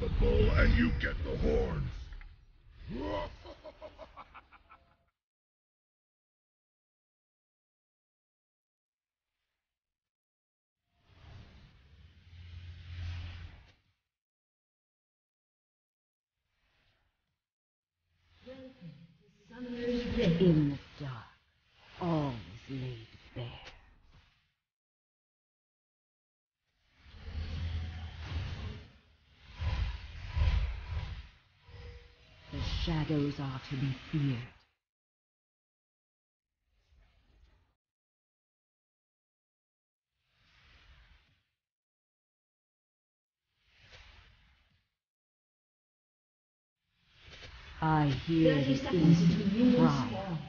the bull and you get the horns. those are to be feared. I hear the instant cry.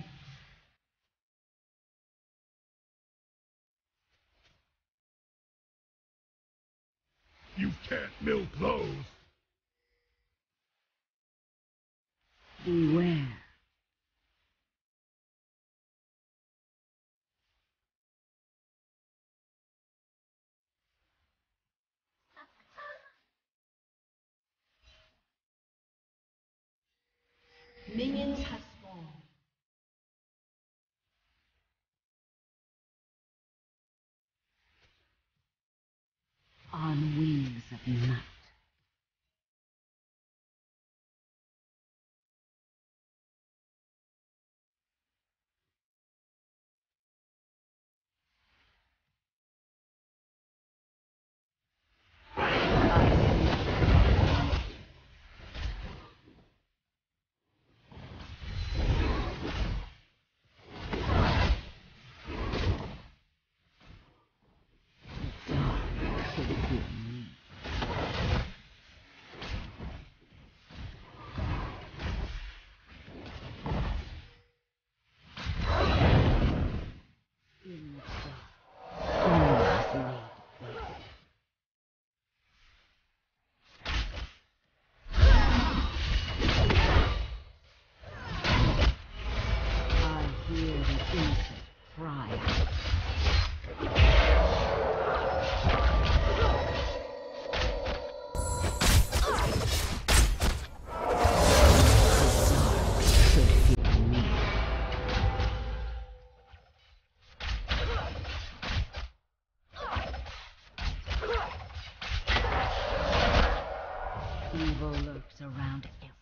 Evil lurks around every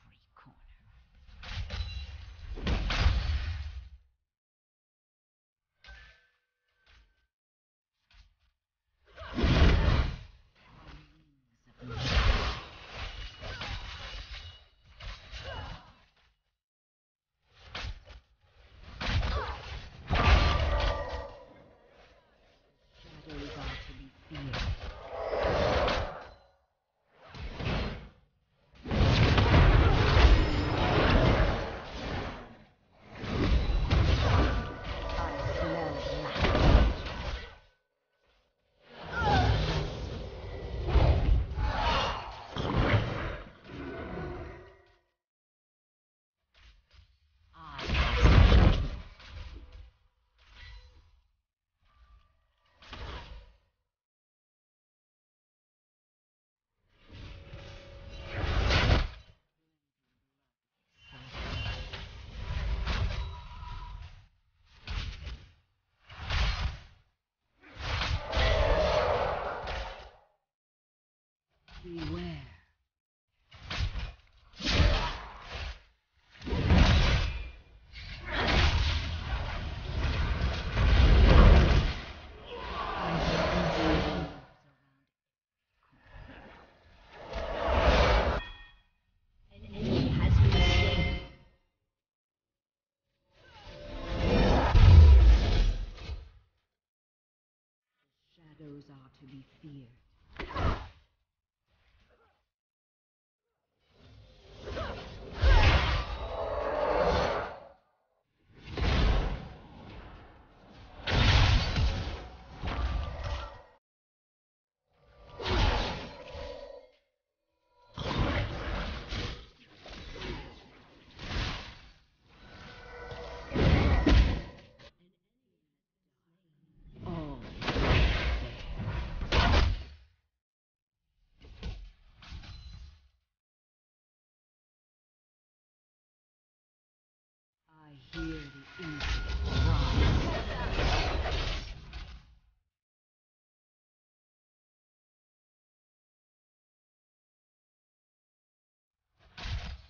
those are to be feared.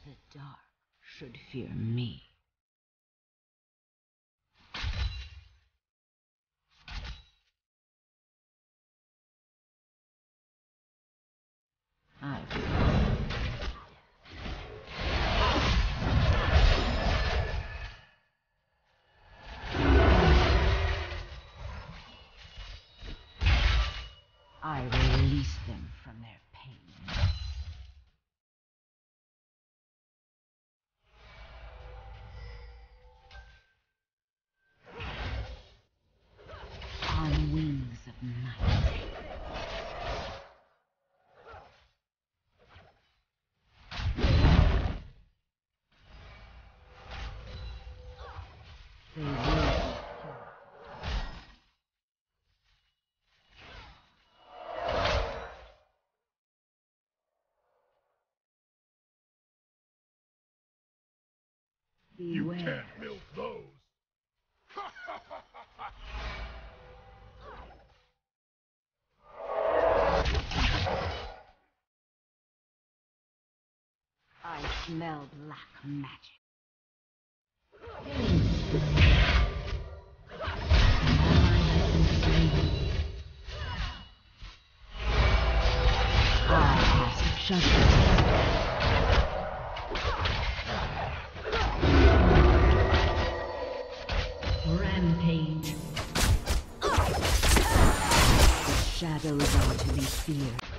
The dark should fear me. You Beware. can't milk those. I smell black magic. I have. Shadows are to be feared.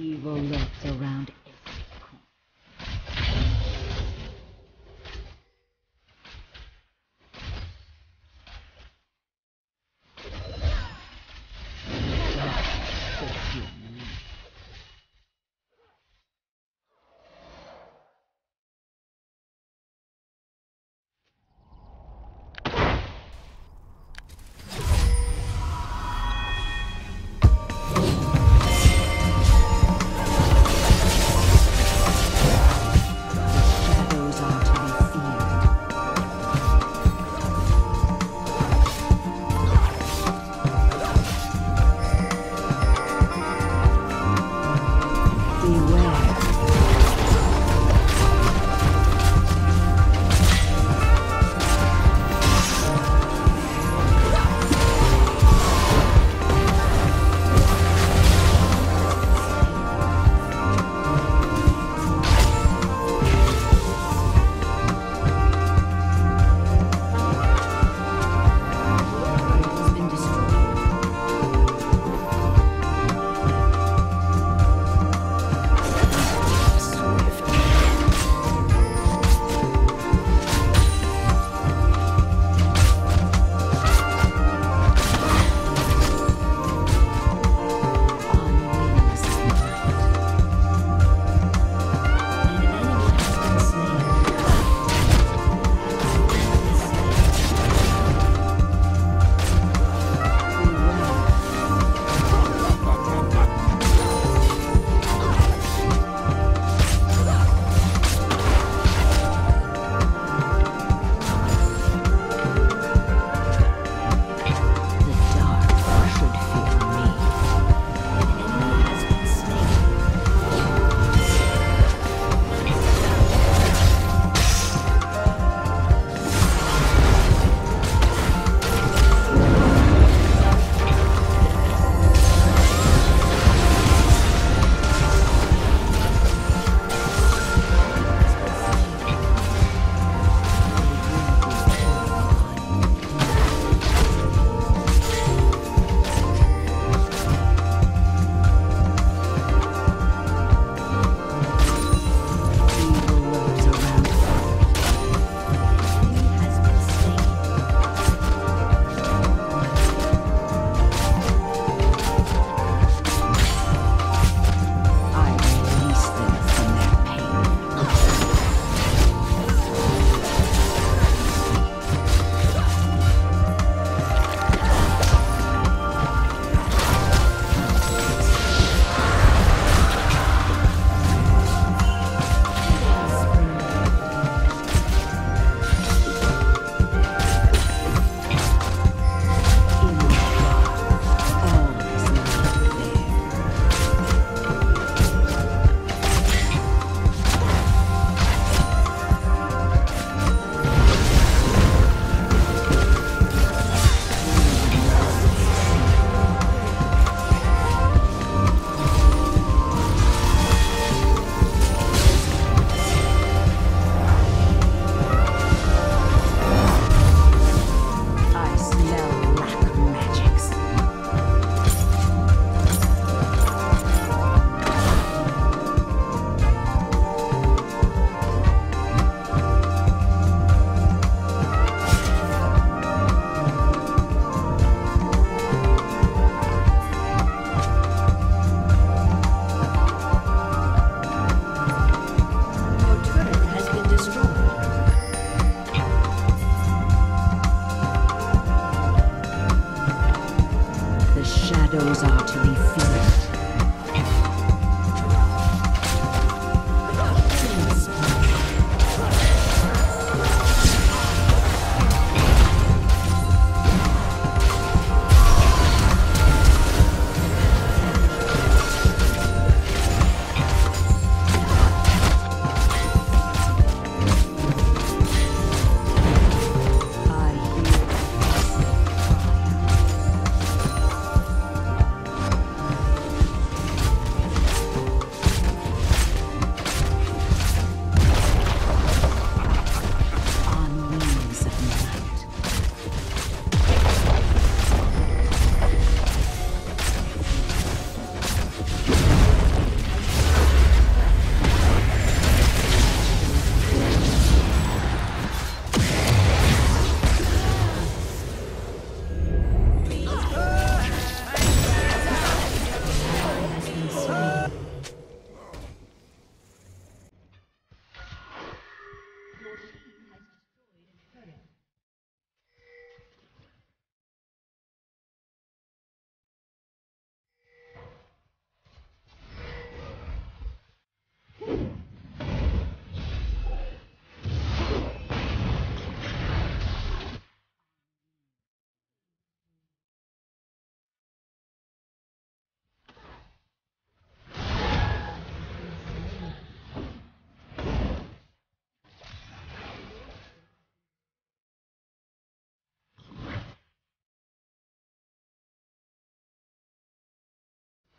Evil lurks around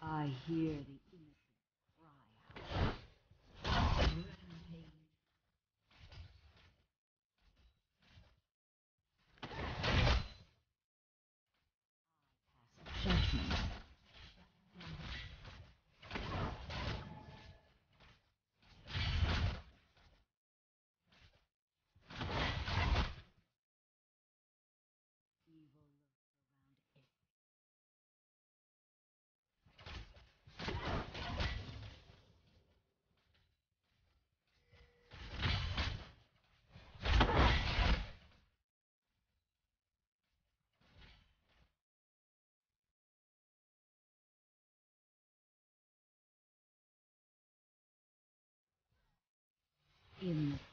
I hear the innocent cry out. Judgment. In the